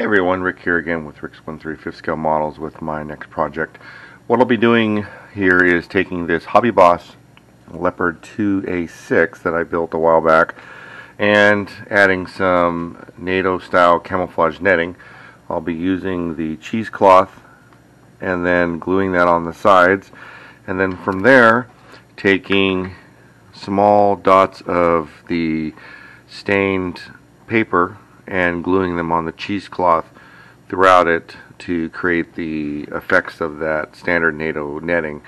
Hey everyone, Rick here again with Rick's 135th Scale Models with my next project. What I'll be doing here is taking this Hobby Boss Leopard 2A6 that I built a while back and adding some NATO style camouflage netting. I'll be using the cheesecloth and then gluing that on the sides and then from there taking small dots of the stained paper and gluing them on the cheesecloth throughout it to create the effects of that standard NATO netting.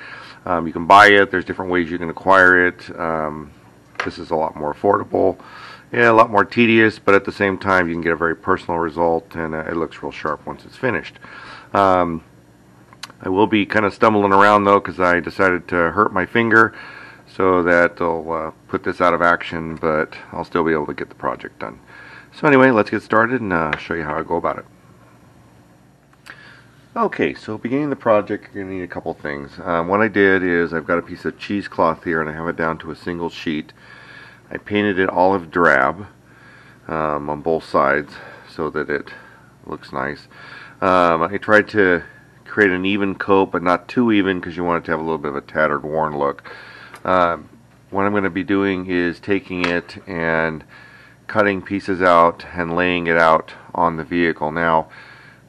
Um, you can buy it. There's different ways you can acquire it. Um, this is a lot more affordable. A lot more tedious, but at the same time you can get a very personal result and uh, it looks real sharp once it's finished. Um, I will be kind of stumbling around though because I decided to hurt my finger so that I'll uh, put this out of action, but I'll still be able to get the project done. So anyway, let's get started and uh, show you how I go about it. Okay, so beginning the project, you're going to need a couple things. Um, what I did is I've got a piece of cheesecloth here and I have it down to a single sheet. I painted it olive drab um, on both sides so that it looks nice. Um, I tried to create an even coat, but not too even because you want it to have a little bit of a tattered, worn look. Um, what I'm going to be doing is taking it and cutting pieces out and laying it out on the vehicle. Now,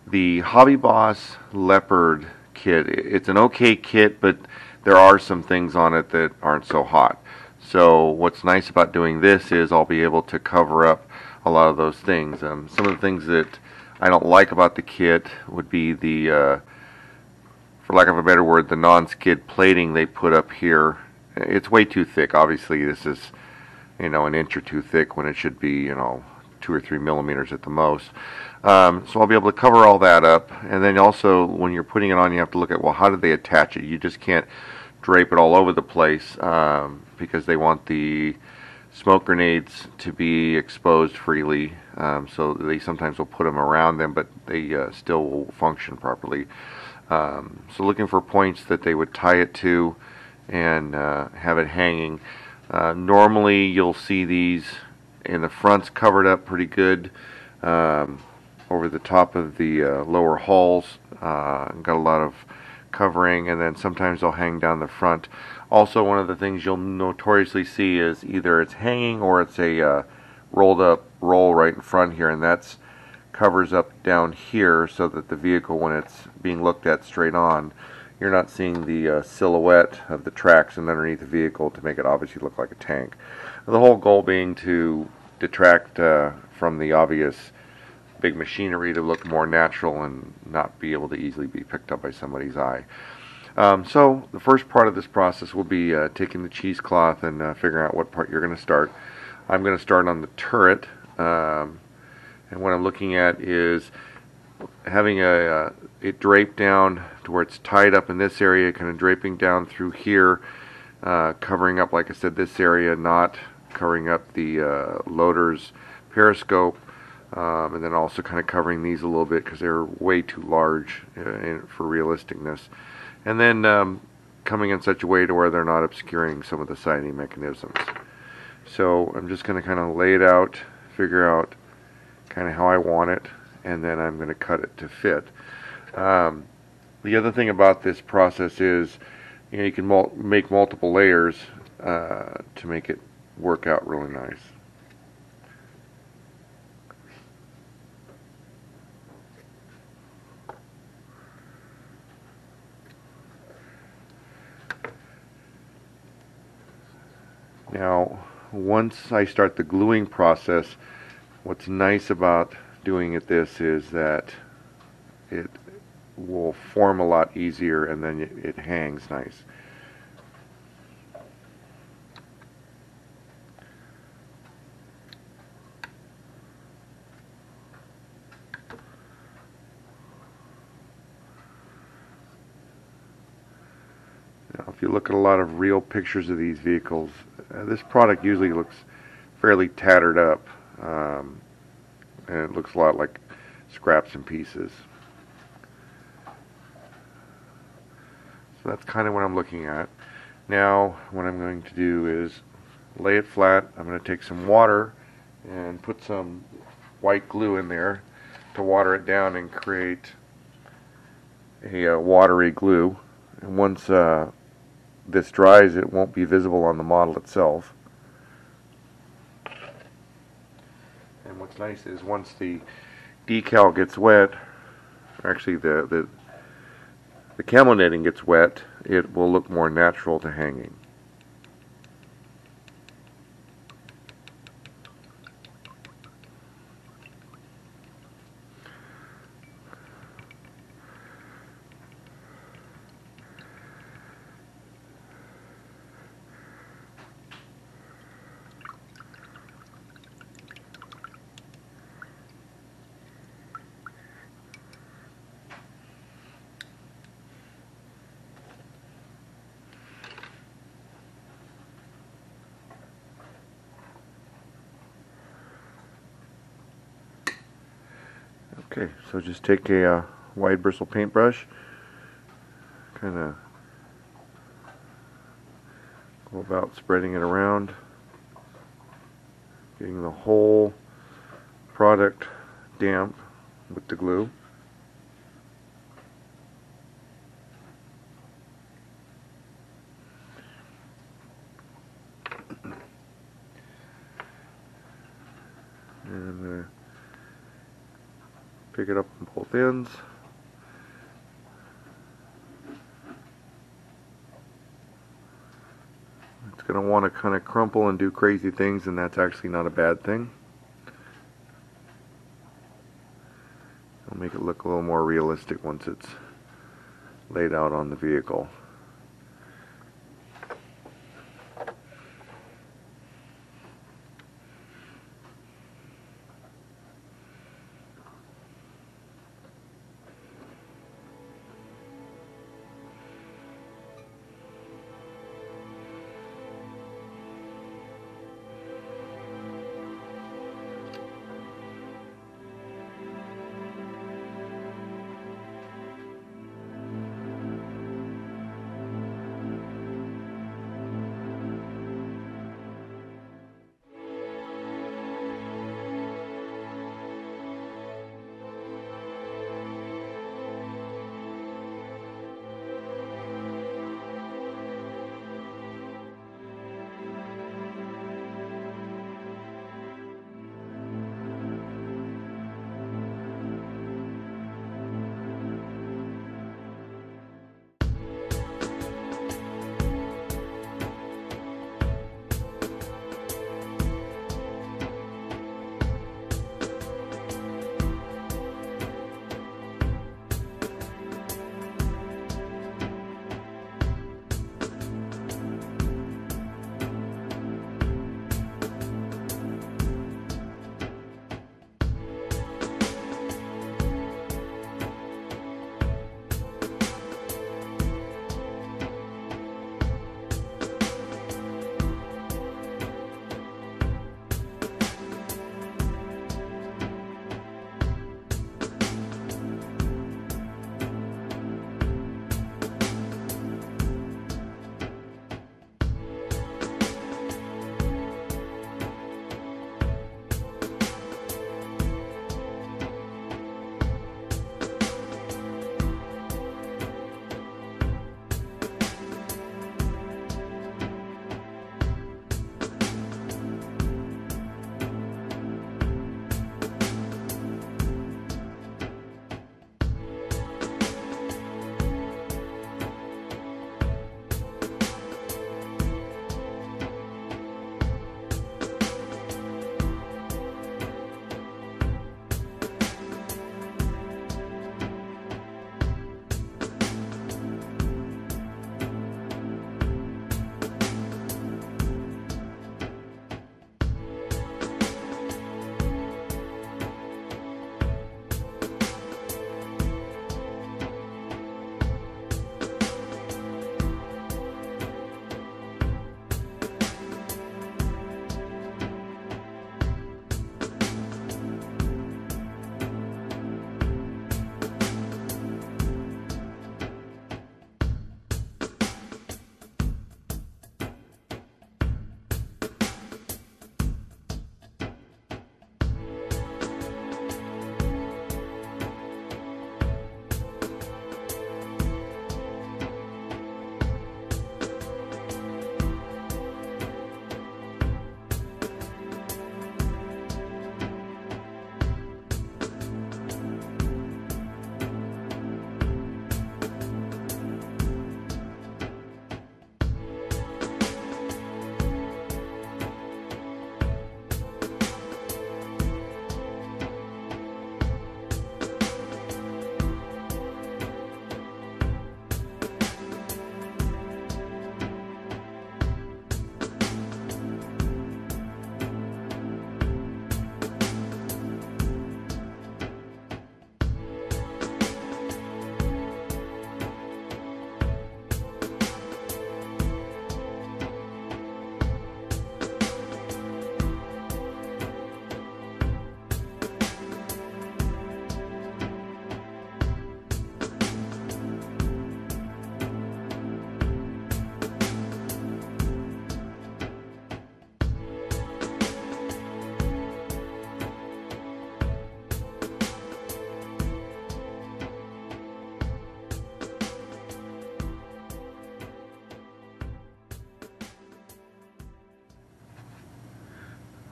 the Hobby Boss Leopard kit, it's an okay kit, but there are some things on it that aren't so hot. So what's nice about doing this is I'll be able to cover up a lot of those things. Um, some of the things that I don't like about the kit would be the, uh, for lack of a better word, the non-skid plating they put up here. It's way too thick. Obviously, this is you know, an inch or two thick when it should be, you know, two or three millimeters at the most. Um, so I'll be able to cover all that up. And then also, when you're putting it on, you have to look at, well, how do they attach it? You just can't drape it all over the place um, because they want the smoke grenades to be exposed freely. Um, so they sometimes will put them around them, but they uh, still will function properly. Um, so looking for points that they would tie it to and uh, have it hanging. Uh, normally you'll see these in the fronts covered up pretty good um, over the top of the uh, lower hulls. Uh, got a lot of covering and then sometimes they'll hang down the front. Also one of the things you'll notoriously see is either it's hanging or it's a uh, rolled up roll right in front here and that's covers up down here so that the vehicle when it's being looked at straight on you're not seeing the uh, silhouette of the tracks and underneath the vehicle to make it obviously look like a tank. The whole goal being to detract uh, from the obvious big machinery to look more natural and not be able to easily be picked up by somebody's eye. Um, so the first part of this process will be uh, taking the cheesecloth and uh, figuring out what part you're going to start. I'm going to start on the turret um, and what I'm looking at is having a uh, it draped down to where it's tied up in this area, kind of draping down through here, uh, covering up, like I said, this area, not covering up the uh, loader's periscope, um, and then also kind of covering these a little bit because they're way too large uh, for realisticness. And then um, coming in such a way to where they're not obscuring some of the sighting mechanisms. So I'm just going to kind of lay it out, figure out kind of how I want it, and then I'm going to cut it to fit. Um, the other thing about this process is you, know, you can mul make multiple layers uh, to make it work out really nice. Now, once I start the gluing process, what's nice about doing it this is that it will form a lot easier and then it hangs nice. Now, if you look at a lot of real pictures of these vehicles, uh, this product usually looks fairly tattered up. Um, and it looks a lot like scraps and pieces. So that's kind of what I'm looking at. Now what I'm going to do is lay it flat. I'm going to take some water and put some white glue in there. to water it down and create a uh, watery glue. And once uh, this dries, it won't be visible on the model itself. And what's nice is once the decal gets wet, actually the, the, the camo netting gets wet, it will look more natural to hanging. Okay, so just take a uh, wide bristle paintbrush, kind of go about spreading it around, getting the whole product damp with the glue. And uh, pick it up on both ends. It's going to want to kind of crumple and do crazy things and that's actually not a bad thing. It'll make it look a little more realistic once it's laid out on the vehicle.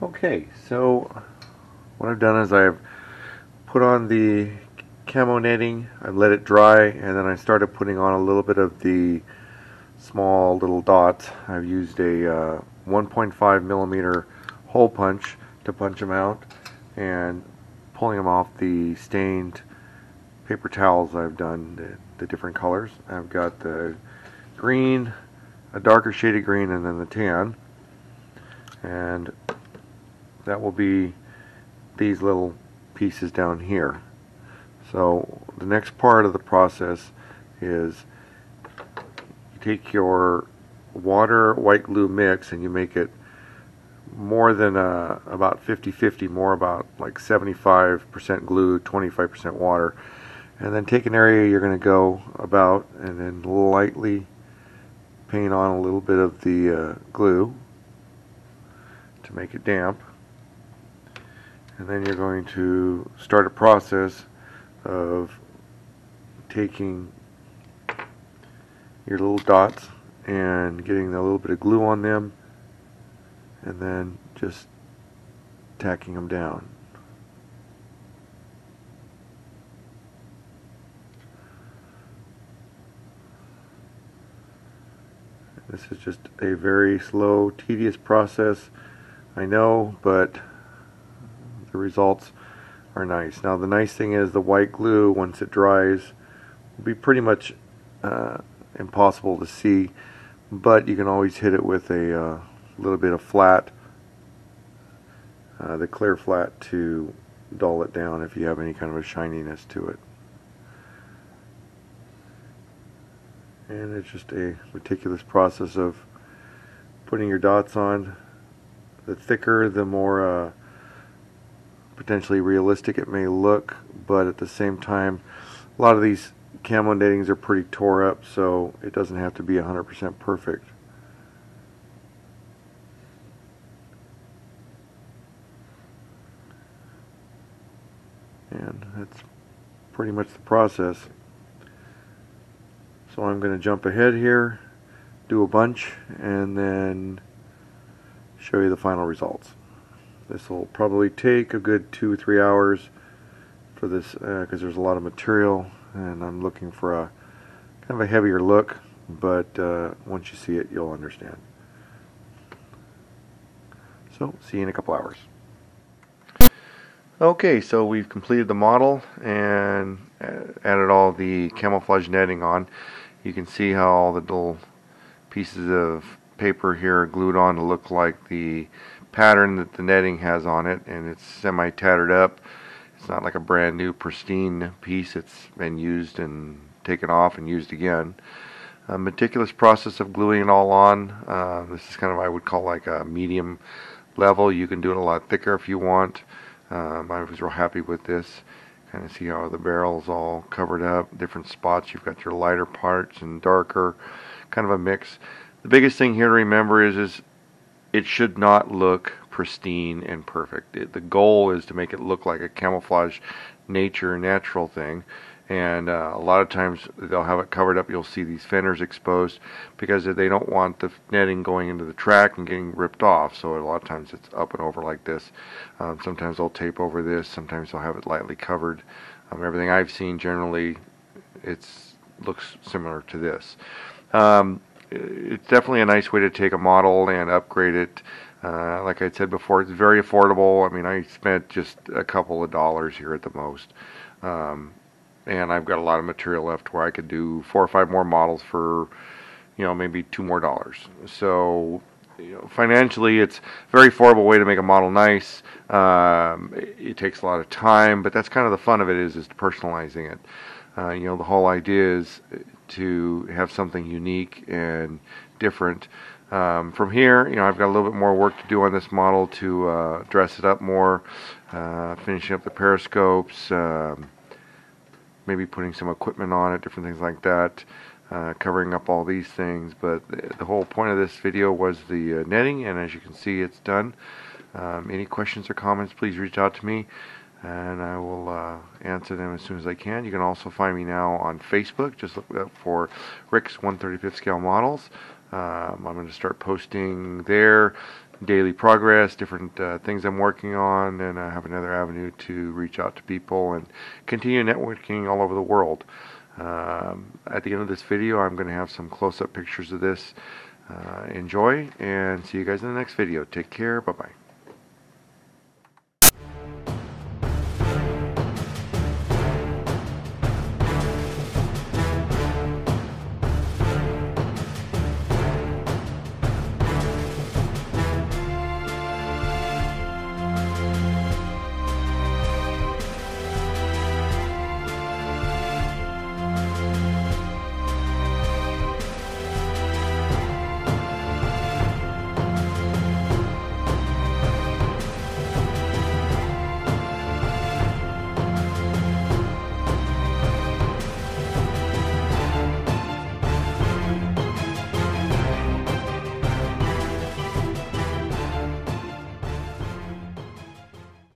Okay, so what I've done is I've put on the camo netting, I've let it dry, and then I started putting on a little bit of the small little dots. I've used a uh, 1.5 millimeter hole punch to punch them out and pulling them off the stained paper towels I've done, the, the different colors. I've got the green, a darker shaded green, and then the tan. And that will be these little pieces down here. So the next part of the process is you take your water white glue mix and you make it more than uh, about 50-50, more about like 75% glue, 25% water. And then take an area you're going to go about and then lightly paint on a little bit of the uh, glue to make it damp. And then you're going to start a process of taking your little dots and getting a little bit of glue on them and then just tacking them down. This is just a very slow, tedious process, I know, but the results are nice. Now the nice thing is the white glue, once it dries, will be pretty much uh, impossible to see, but you can always hit it with a uh, little bit of flat, uh, the clear flat to dull it down if you have any kind of a shininess to it. And it's just a meticulous process of putting your dots on. The thicker, the more uh, potentially realistic it may look, but at the same time, a lot of these camo nettings are pretty tore up, so it doesn't have to be 100% perfect. And that's pretty much the process. So I'm going to jump ahead here, do a bunch, and then show you the final results. This will probably take a good two or three hours for this because uh, there's a lot of material and I'm looking for a kind of a heavier look but uh, once you see it you'll understand. So see you in a couple hours. Okay, so we've completed the model and uh, added all the camouflage netting on. You can see how all the little pieces of paper here are glued on to look like the pattern that the netting has on it and it's semi tattered up. It's not like a brand new pristine piece it's been used and taken off and used again. A meticulous process of gluing it all on. Uh, this is kind of I would call like a medium level. You can do it a lot thicker if you want. Um, I was real happy with this. Kind of see how the barrel's all covered up different spots. You've got your lighter parts and darker kind of a mix. The biggest thing here to remember is is it should not look pristine and perfect. It, the goal is to make it look like a camouflage nature natural thing. And uh, a lot of times they'll have it covered up. You'll see these fenders exposed because they don't want the netting going into the track and getting ripped off. So a lot of times it's up and over like this. Um, sometimes they'll tape over this. Sometimes they'll have it lightly covered. Um, everything I've seen generally it's looks similar to this. Um, it's definitely a nice way to take a model and upgrade it. Uh, like I said before, it's very affordable. I mean, I spent just a couple of dollars here at the most. Um, and I've got a lot of material left where I could do four or five more models for, you know, maybe two more dollars. So, you know, financially, it's a very affordable way to make a model nice. Um, it, it, takes a lot of time, but that's kind of the fun of it is, is personalizing it. Uh, you know, the whole idea is to have something unique and different. Um, from here, you know, I've got a little bit more work to do on this model to uh, dress it up more, uh, finishing up the periscopes, um, maybe putting some equipment on it, different things like that, uh, covering up all these things. But the, the, whole point of this video was the uh, netting, and as you can see, it's done. Um, any questions or comments, please reach out to me and I will uh, answer them as soon as I can. You can also find me now on Facebook. Just look up for Rick's 135th scale models. Um, I'm going to start posting there daily progress, different uh, things I'm working on, and I have another avenue to reach out to people and continue networking all over the world. Um, at the end of this video, I'm going to have some close-up pictures of this. Uh, enjoy, and see you guys in the next video. Take care. Bye-bye.